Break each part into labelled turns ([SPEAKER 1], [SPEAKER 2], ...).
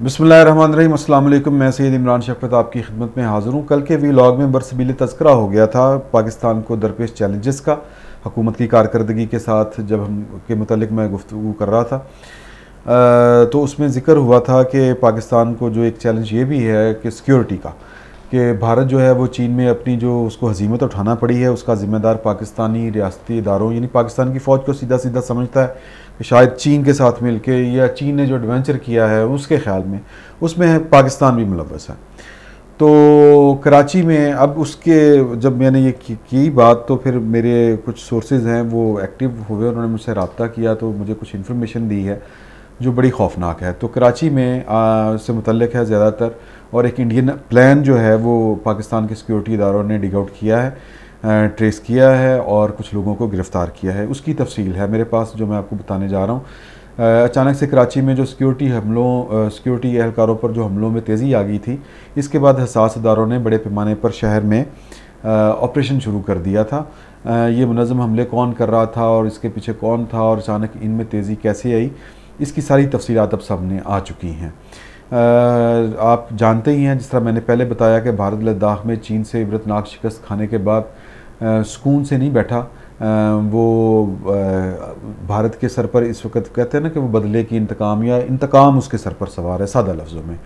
[SPEAKER 1] बिसमीम अल्लाम मैं सैद इमरान शफत आपकी खिदमत में हाज़िर हूँ। कल के वीलॉग में बरसबीले तस्करा हो गया था पाकिस्तान को दरपेश चैलेंजेस का हकूमत की कारकर्दगी के साथ जब हम के मतलब मैं गुफ्तु कर रहा था। आ, तो उसमें ज़िक्र हुआ था कि पाकिस्तान को जो एक चैलेंज ये भी है कि सिक्योरिटी का। कि भारत जो है वो चीन में अपनी जो उसको हजीमत उठाना पड़ी है उसका ज़िम्मेदार पाकिस्तानी रियासती इदारों यानी पाकिस्तान की फ़ौज को सीधा सीधा समझता है कि शायद चीन के साथ मिल के या चीन ने जो एडवेंचर किया है उसके ख्याल में उसमें पाकिस्तान भी मुलवस है। तो कराची में अब उसके जब मैंने ये की, की बात तो फिर मेरे कुछ सोर्सेज हैं वो एक्टिव हुए उन्होंने मुझसे रबता किया तो मुझे कुछ इन्फॉर्मेशन दी है जो बड़ी खौफनाक है। तो कराची में आ, से मुतलक है ज़्यादातर और एक इंडियन प्लान जो है वो पाकिस्तान के सिक्योरिटी इदारों ने डिग आउट किया है ट्रेस किया है और कुछ लोगों को गिरफ़्तार किया है। उसकी तफसील है। मेरे पास जो मैं आपको बताने जा रहा हूँ अचानक से कराची में जो सिक्योरिटी हमलों सिक्योरिटी एहलकारों पर जो हमलों में तेज़ी आ गई थी, इसके बाद हसास इदारों ने बड़े पैमाने पर शहर में ऑपरेशन शुरू कर दिया था। ये मनज़म हमले कौन कर रहा था और इसके पीछे कौन था और अचानक इनमें तेज़ी कैसे आई, इसकी सारी तफसीत अब सामने आ चुकी हैं। आप जानते ही हैं, जिस तरह मैंने पहले बताया कि भारत लद्दाख में चीन से इबरतनाक शिकस्त खाने के बाद सुकून से नहीं बैठा। वो भारत के सर पर इस वक्त कहते हैं ना कि वो बदले की इंतकाम या इंतकाम उसके सर पर सवार है, सादा लफ्ज़ों में।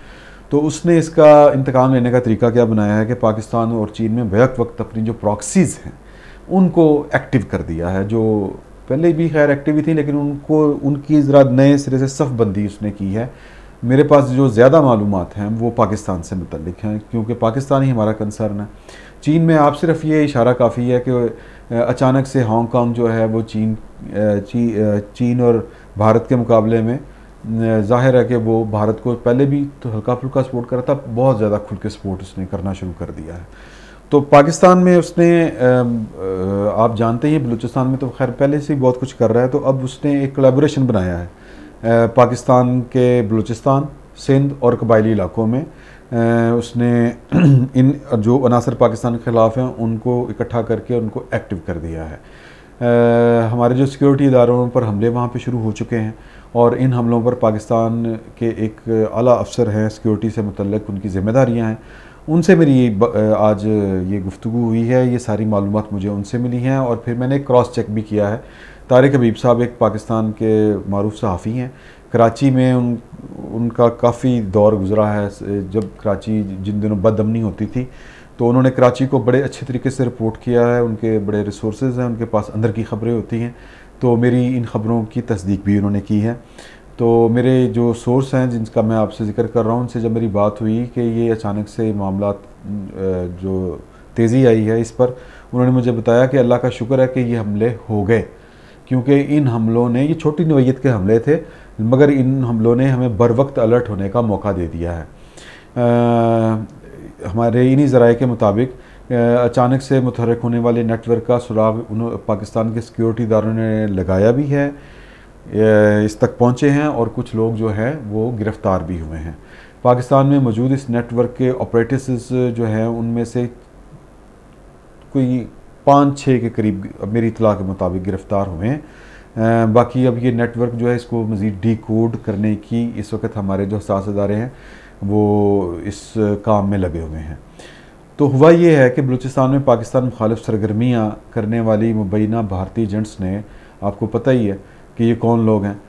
[SPEAKER 1] तो उसने इसका इंतकाम लेने का तरीका क्या बनाया है कि पाकिस्तान और चीन में बैक वक्त अपनी जो प्रॉक्सीज़ हैं, उनको एक्टिव कर दिया है, जो पहले भी खैर एक्टिव ही थी, लेकिन उनको, उनकी ज़रा नए सिरे से सफ़ बंदी उसने की है। मेरे पास जो ज़्यादा मालूम हैं वो पाकिस्तान से मतलब हैं क्योंकि पाकिस्तान ही हमारा कंसर्न है। चीन में आप सिर्फ़ ये इशारा काफ़ी है कि अचानक से हांगकांग जो है वो चीन ची, चीन और भारत के मुकाबले में ज़ाहिर है कि वो भारत को पहले भी तो हल्का फुल्का सपोर्ट कर था बहुत ज़्यादा खुल के सपोर्ट उसने करना शुरू कर दिया है। तो पाकिस्तान में उसने आप जानते ही बलूचिस्तान में तो खैर पहले से ही बहुत कुछ कर रहा है तो अब उसने एक कोलेबोरेशन बनाया है। पाकिस्तान के बलूचिस्तान सिंध और कबायली इलाकों में उसने इन जो अनासर पाकिस्तान के ख़िलाफ़ हैं उनको इकट्ठा करके उनको एक्टिव कर दिया है। आ, हमारे जो सिक्योरिटी इदारों पर हमले वहाँ पे शुरू हो चुके हैं और इन हमलों पर पाकिस्तान के एक अला अफसर हैं सिक्योरिटी से मतलब उनकी ज़िम्मेदारियाँ हैं। उनसे मेरी आज ये गुफ्तु हुई है ये सारी मालूम मुझे उनसे मिली हैं और फिर मैंने क्रॉस चेक भी किया है। तारिक हबीब साहब एक पाकिस्तान के मरूफ सहाफ़ी हैं। कराची में उन, उनका काफ़ी दौर गुजरा है। जब कराची जिन दिनों बदअमनी होती थी तो उन्होंने कराची को बड़े अच्छे तरीके से रिपोर्ट किया है। उनके बड़े रिसोर्स हैं, उनके पास अंदर की ख़बरें होती हैं। तो मेरी इन ख़बरों की तस्दीक भी उन्होंने की है। तो मेरे जो सोर्स हैं, जिनका मैं आपसे ज़िक्र कर रहा हूँ, उनसे जब मेरी बात हुई कि ये अचानक से मामला जो तेज़ी आई है इस पर, उन्होंने मुझे बताया कि अल्लाह का शुक्र है कि ये हमले हो गए। क्योंकि इन हमलों ने ये छोटी नोयत के हमले थे मगर इन हमलों ने हमें बर वक्त अलर्ट होने का मौका दे दिया है। आ, हमारे इन्हीं ज़राए के मुताबिक अचानक से मुतहरक होने वाले नेटवर्क का सुराग पाकिस्तान के सिक्योरिटी इदारों ने लगाया भी है इस तक पहुँचे हैं और कुछ लोग जो हैं वो गिरफ़्तार भी हुए हैं। पाकिस्तान में मौजूद इस नेटवर्क के ऑपरेटिव्स जो हैं उनमें से कोई पाँच छः के करीब मेरी इतला के मुताबिक गिरफ़्तार हुए हैं। बाकी अब ये नेटवर्क जो है, इसको मज़ीद डी कोड करने की इस वक्त हमारे जो सास अदारे हैं, वो इस काम में लगे हुए हैं। तो हुआ ये है कि बलूचिस्तान में पाकिस्तान मुखालिफ सरगर्मियाँ करने वाली मुबैना भारतीय एजेंट्स ने, आपको पता ही है कि ये कौन लोग हैं?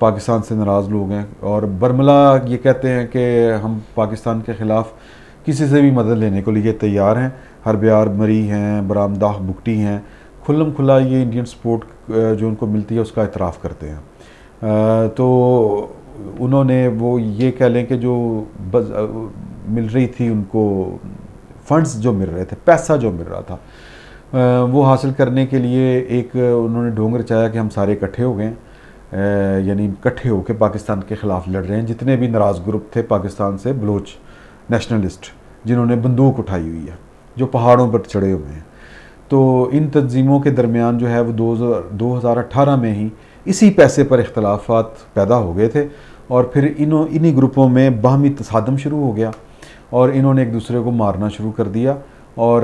[SPEAKER 1] पाकिस्तान से नाराज़ लोग हैं और बर्मला ये कहते हैं कि हम पाकिस्तान के ख़िलाफ़ किसी से भी मदद लेने को लिए तैयार हैं। हर ब्यार मरी हैं बरामदाह बुकटी हैं। खुल्लम खुला ये इंडियन सपोर्ट जो उनको मिलती है उसका इतराफ़ करते हैं। तो उन्होंने वो ये कह लें कि जो बज, मिल रही थी उनको फंड्स जो मिल रहे थे पैसा जो मिल रहा था वो हासिल करने के लिए एक उन्होंने ढोंग रचाया कि हम सारे इकट्ठे हो गए। यानी इकट्ठे होकर पाकिस्तान के ख़िलाफ़ लड़ रहे हैं। जितने भी नाराज़ ग्रुप थे पाकिस्तान से बलोच नेशनलिस्ट जिन्होंने बंदूक उठाई हुई है। जो पहाड़ों पर चढ़े हुए हैं। तो इन तंजीमों के दरमियान जो है वो दो हज़ार अठारह में ही इसी पैसे पर इख्तलाफात पैदा हो गए थे और फिर इन्हों इन्हीं ग्रुपों में बाहमी तसादम शुरू हो गया और इन्होंने एक दूसरे को मारना शुरू कर दिया और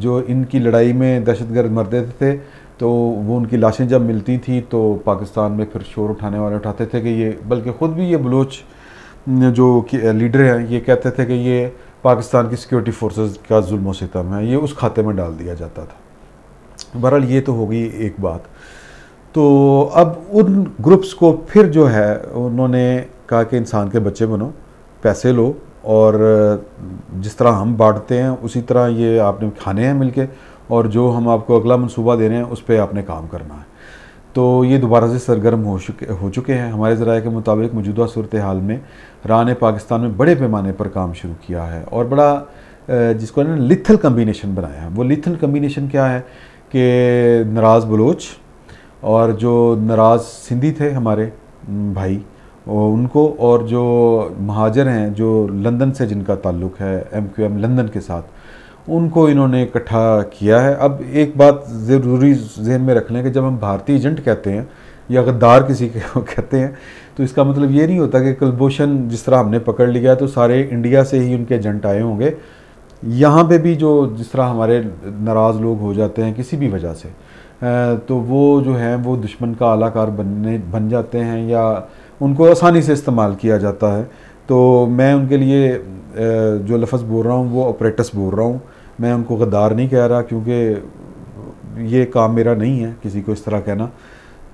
[SPEAKER 1] जो इनकी लड़ाई में दहशतगर्द मरते थे तो वो उनकी लाशें जब मिलती थी तो पाकिस्तान में फिर शोर उठाने वाले उठाते थे कि ये, बल्कि ख़ुद भी ये बलोच जो लीडर हैं, ये कहते थे कि ये पाकिस्तान की सिक्योरिटी फोर्सेस का जुल्म सितम है। ये उस खाते में डाल दिया जाता था। बहरहाल ये तो होगी एक बात। तो अब उन ग्रुप्स को फिर जो है, उन्होंने कहा कि इंसान के बच्चे बनो, पैसे लो और जिस तरह हम बांटते हैं, उसी तरह ये आपने खाने हैं मिलके और जो हम आपको अगला मनसूबा दे रहे हैं, उस पर आपने काम करना है। तो ये दोबारा से सरगर्म हो चुके हो चुके हैं। हमारे ज़रा के मुताबिक मौजूदा सूरत हाल में रा ने पाकिस्तान में बड़े पैमाने पर काम शुरू किया है और बड़ा जिसको ना लिथल कम्बिनेशन बनाया है। वो लिथल कम्बिनेशन क्या है कि नाराज़ बलोच और जो नाराज़ सिंधी थे हमारे भाई उनको और जो महाजर हैं, जो लंदन से जिनका ताल्लुक़ है, एम क्यू एम लंदन के साथ उनको इन्होंने इकट्ठा किया है। अब एक बात ज़रूरी जहन में रख लें कि जब हम भारतीय एजेंट कहते हैं या गद्दार किसी को कहते हैं तो इसका मतलब ये नहीं होता कि कुलभूषण जिस तरह हमने पकड़ लिया तो सारे इंडिया से ही उनके एजेंट आए होंगे। यहाँ पे भी जो जिस तरह हमारे नाराज़ लोग हो जाते हैं किसी भी वजह से तो वो जो है, वो दुश्मन का आलाकार बनने, बन जाते हैं या उनको आसानी से इस्तेमाल किया जाता है। तो मैं उनके लिए जो लफ्ज़ बोल रहा हूँ, वो ऑपरेटस बोल रहा हूँ। मैं उनको गद्दार नहीं कह रहा क्योंकि ये काम मेरा नहीं है किसी को इस तरह कहना।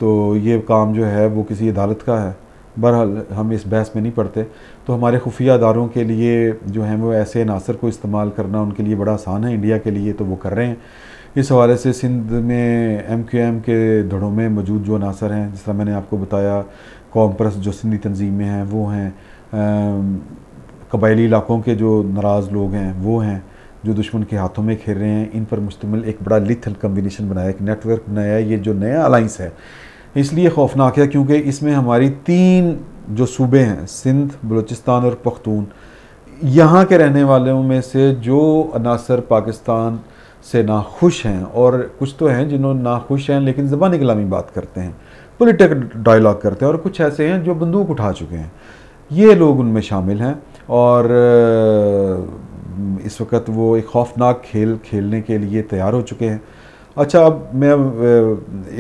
[SPEAKER 1] तो ये काम जो है, वो किसी अदालत का है। बहरहाल, हम इस बहस में नहीं पढ़ते तो हमारे खुफिया अदारों के लिए जो हैं, वो ऐसे अनासर को इस्तेमाल करना उनके लिए बड़ा आसान है। इंडिया के लिए तो वो कर रहे हैं। इस हवाले से सिंध में एम क्यू एम के धड़ों में मौजूद जो अनासर हैं, जिस तरह मैंने आपको बताया कौम परस जो सिंधी तंजीमें हैं, वो हैं। कबायली इलाकों के जो नाराज़ लोग हैं, वो हैं, जो दुश्मन के हाथों में खेल रहे हैं, इन पर मुश्तमिल एक बड़ा लिथल कम्बिनेशन बनाया, एक नेटवर्क बनाया, ये जो नया अलाइंस है। इसलिए खौफनाक है क्योंकि इसमें हमारी तीन जो सूबे हैं, सिंध, बलूचिस्तान और पख्तून, यहाँ के रहने वालों में से जो अनासर पाकिस्तान से नाखुश हैं, और कुछ तो हैं जिन्होंने नाखुश हैं, लेकिन ज़बानी कलामी बात करते हैं पोलिटिक डायलॉग करते हैं, और कुछ ऐसे हैं जो बंदूक उठा चुके हैं। ये लोग उनमें शामिल हैं और इस वक्त वो एक खौफनाक खेल खेलने के लिए तैयार हो चुके हैं। अच्छा अब मैं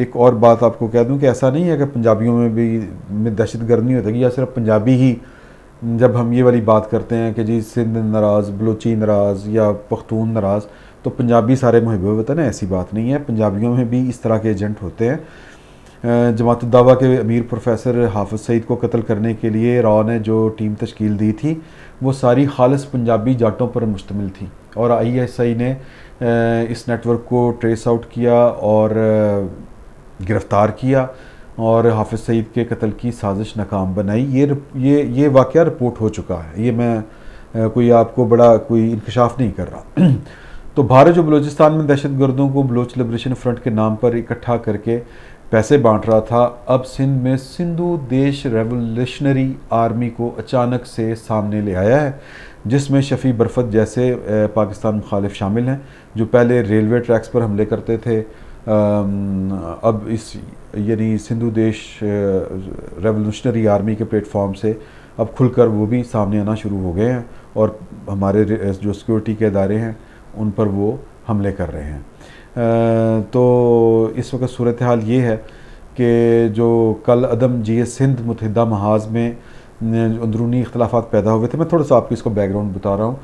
[SPEAKER 1] एक और बात आपको कह दूँ कि ऐसा नहीं है कि पंजाबियों में भी, में दहशत गर्द नहीं होती या सिर्फ़ पंजाबी ही, जब हम ये वाली बात करते हैं कि जी सिंध नाराज़, बलोची नाराज़ या पख्तून नाराज़ तो पंजाबी सारे मुहब वतन है, ऐसी बात नहीं है। पंजाबियों में भी इस तरह के एजेंट होते हैं। जमात दावा के अमीर प्रोफेसर हाफिज़ सईद को कत्ल करने के लिए राव ने जो टीम तश्कील दी थी, वो सारी खालस पंजाबी जाटों पर मुश्तमिल थी। और आई एस आई ने इस नेटवर्क को ट्रेस आउट किया और गिरफ़्तार किया और हाफिज़ सईद के कत्ल की साजिश नाकाम बनाई। ये ये ये वाक़ रिपोर्ट हो चुका है। ये मैं कोई आपको बड़ा कोई इंकशाफ नहीं कर रहा। तो भारत जो बलूचिस्तान में दहशत गर्दों को बलोच लिब्रेशन फ्रंट के नाम पर इकट्ठा करके पैसे बांट रहा था। अब सिंध में सिंधु देश रेवोल्यूशनरी आर्मी को अचानक से सामने ले आया है, जिसमें शफ़ी बरफत जैसे पाकिस्तान मुखालिफ शामिल हैं, जो पहले रेलवे ट्रैक्स पर हमले करते थे। अब इस, यानी सिंधु देश रेवोल्यूशनरी आर्मी के प्लेटफॉर्म से अब खुलकर वो भी सामने आना शुरू हो गए हैं और हमारे जो सिक्योरिटी के अदारे हैं, उन पर वो हमले कर रहे हैं। तो इस वक्त सूरत हाल ये है कि जो कल अदम जी सिंध मुतहदा महाज में अंदरूनी इख्तलाफा पैदा हुए थे, मैं थोड़ा सा आपको इसको बैकग्राउंड बता रहा हूँ।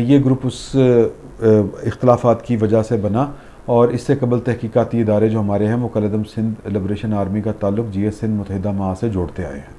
[SPEAKER 1] ये ग्रुप उस इख्तलाफा की वजह से बना और इससे कबल तहकीकती इदारे जो हमारे हैं, वो कलदम सिंध लिब्रेशन आर्मी का ताल्लुक जी एस सिंध मुतहदा महा से जोड़ते आए हैं।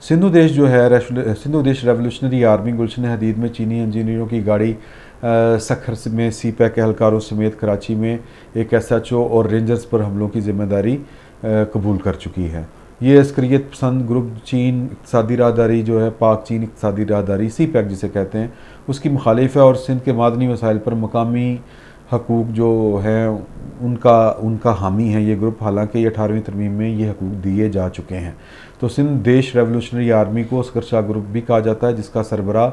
[SPEAKER 1] सिंधु देश जो है सिंधु देश रेवोल्यूशनरी आर्मी गुलशन हदीद में चीनी इंजीनियरों की गाड़ी सखर में सी पैक एहलकारों समेत कराची में एक एस एच ओ और रेंजर्स पर हमलों की ज़िम्मेदारी कबूल कर चुकी है। ये अस्करियत पसंद ग्रुप चीन इकतदी राहदारी जो है, पाक चीन इकतदी राहदारी सी पैक जिसे कहते हैं, उसकी मुखालिफ है और सिंध के मादनी वसाइल पर मकामी हकूक़ जो हैं, उनका उनका हामी है ये ग्रुप। हालाँकि ये अठारहवीं तरमीम में ये हकूक़ दिए जा चुके हैं। तो सिंध देश रेवोल्यूशनरी आर्मी को अस्कर शाह ग्रुप भी कहा जाता है, जिसका सरबरा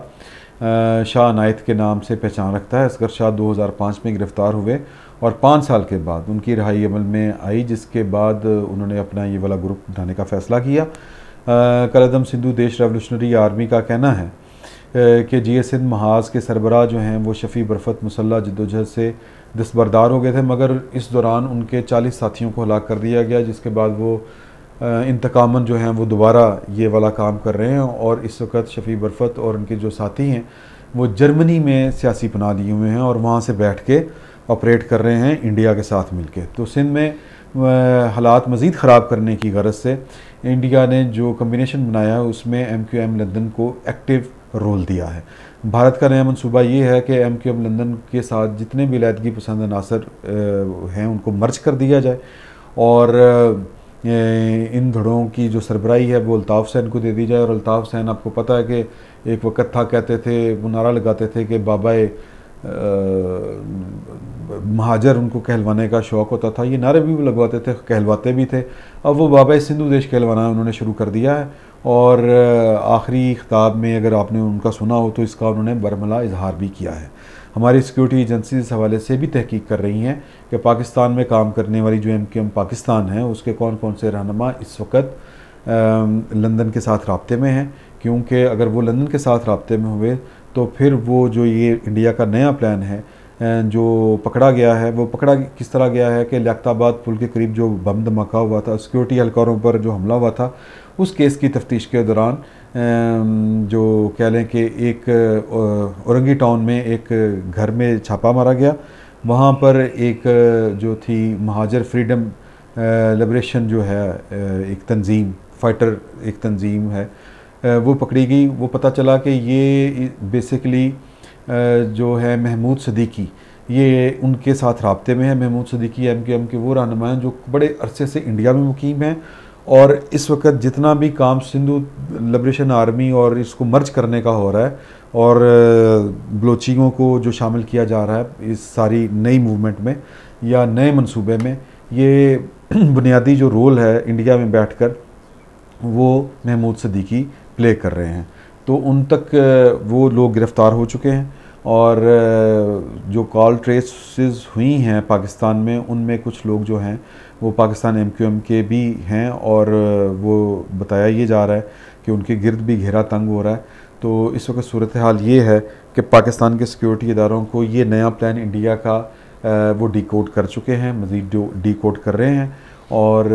[SPEAKER 1] शाह नायत के नाम से पहचान रखता है। असगर शाह 2005 में गिरफ़्तार हुए और पाँच साल के बाद उनकी रहाई अमल में आई, जिसके बाद उन्होंने अपना ये वाला ग्रुप उठाने का फ़ैसला किया। कलदम सिंधु देश रेवोल्यूशनरी आर्मी का कहना है कि जी एस सिंध महाज के सरबराह जो हैं, वो शफ़ी बरफत मुसल्ला जदोजहद से दस्तबरदार हो गए थे, मगर इस दौरान उनके चालीस साथियों को हलाक कर दिया गया, जिसके बाद वो इंतकामन जो हैं वो दोबारा ये वाला काम कर रहे हैं और इस वक्त शफ़ी बरफत और उनके जो साथी हैं वो जर्मनी में सियासी पना लिए हुए हैं और वहाँ से बैठ के ऑपरेट कर रहे हैं इंडिया के साथ मिल के तो सिंध में हालात मज़ीद ख़राब करने की गरज से इंडिया ने जो कम्बिनेशन बनाया है, उसमें एम क्यू एम लंदन को एक्टिव रोल दिया है। भारत का नया मनसूबा ये है कि एम क्यू एम लंदन के साथ जितने भी लैदगी पसंद नासर हैं, उनको मर्ज कर दिया जाए और इन धड़ों की जो सरबराही है, वो अल्ताफ़ सैन को दे दी जाए। और अल्ताफ़ सैन आपको पता है कि एक वक्त था, कहते थे, वो नारा लगाते थे कि बाबा महाजर उनको कहलवाने का शौक़ होता था। ये नारे भी लगवाते थे, कहलवाते भी थे। अब वो बाबा सिंधु देश कहलवाना उन्होंने शुरू कर दिया है। और, आखिरी खिताब में अगर आपने उनका सुना हो तो इसका उन्होंने बरमला इजहार भी किया है। हमारी सिक्योरिटी एजेंसी इस हवाले से भी तहकीक कर रही हैं कि पाकिस्तान में काम करने वाली जो एम के एम पाकिस्तान है, उसके कौन कौन से रहनमा इस वक्त लंदन के साथ रबते में हैं? क्योंकि अगर वो लंदन के साथ रबते में हुए तो फिर वो जो ये इंडिया का नया प्लान है जो पकड़ा गया है, वो पकड़ा किस तरह गया है कि लियाताबाद पुल के करीब जो बम धमाका हुआ था, सिक्योरिटी एहलकारों पर जो हमला हुआ था, उस केस की तफ्तीश के दौरान जो कह लें कि एक औरंगी टाउन में एक घर में छापा मारा गया। वहाँ पर एक, जो थी महाजर फ्रीडम लिबरेशन जो है एक तंजीम, फाइटर एक तंजीम है वो पकड़ी गई। वो पता चला कि ये बेसिकली जो है महमूद सदीकी, ये उनके साथ रबते में है। Mahmood Siddiqui M K M K वो रहनुमा हैं जो बड़े अरसे से इंडिया में मुकीम हैं। और इस वक्त जितना भी काम सिंधु लिब्रेशन आर्मी और इसको मर्ज करने का हो रहा है और बलोचियों को जो शामिल किया जा रहा है इस सारी नई मूवमेंट में या नए मंसूबे में, ये बुनियादी जो रोल है इंडिया में बैठकर, वो महमूद सदीकी प्ले कर रहे हैं। तो उन तक वो लोग गिरफ़्तार हो चुके हैं। और जो कॉल ट्रेसेस हुई हैं पाकिस्तान में, उनमें कुछ लोग जो हैं, वो पाकिस्तान एम क्यू एम के भी हैं और वो बताया ये जा रहा है कि उनके गिरद भी घेरा तंग हो रहा है। तो इस वक्त सूरत हाल ये है कि पाकिस्तान के सिक्योरिटी इदारों को ये नया प्लान इंडिया का वो डी कोड कर चुके हैं, मज़ीद डी कोड कर रहे हैं। और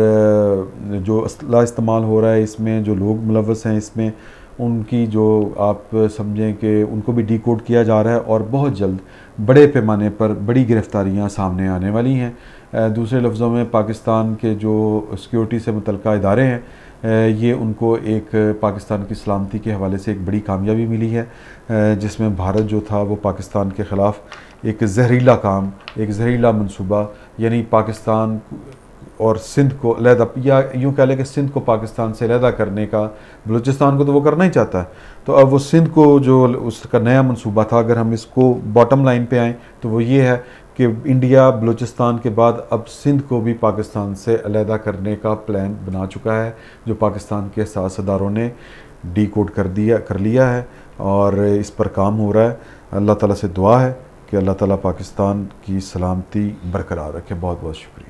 [SPEAKER 1] जो असला इस्तेमाल हो रहा है इसमें, जो लोग मुलवस हैं इसमें उनकी जो आप समझें कि उनको भी डी कोड किया जा रहा है और बहुत जल्द बड़े पैमाने पर बड़ी गिरफ्तारियाँ सामने आने वाली हैं। दूसरे लफ्ज़ों में पाकिस्तान के जो सिक्योरिटी से मुतल इदारे हैं ये उनको एक पाकिस्तान की सलामती के हवाले से एक बड़ी कामयाबी मिली है जिसमें भारत जो था वो पाकिस्तान के ख़िलाफ़ एक जहरीला काम, एक जहरीला मनसूबा यानी पाकिस्तान और सिंध को अलहदा या यूँ कह लें कि सिंध को पाकिस्तान से अलहदा करने का, बलूचिस्तान को तो वो करना ही चाहता है। तो अब वो सिंध को जो उसका नया मनसूबा था, अगर हम इसको बॉटम लाइन पे आएँ तो वो ये है कि इंडिया बलूचिस्तान के बाद अब सिंध को भी पाकिस्तान से अलहदा करने का प्लान बना चुका है, जो पाकिस्तान के सासदारों ने डी कोड कर दिया, कर लिया है, और इस पर काम हो रहा है। अल्लाह ताला से दुआ है कि अल्लाह ताला पाकिस्तान की सलामती बरकरार रखे। बहुत बहुत शुक्रिया।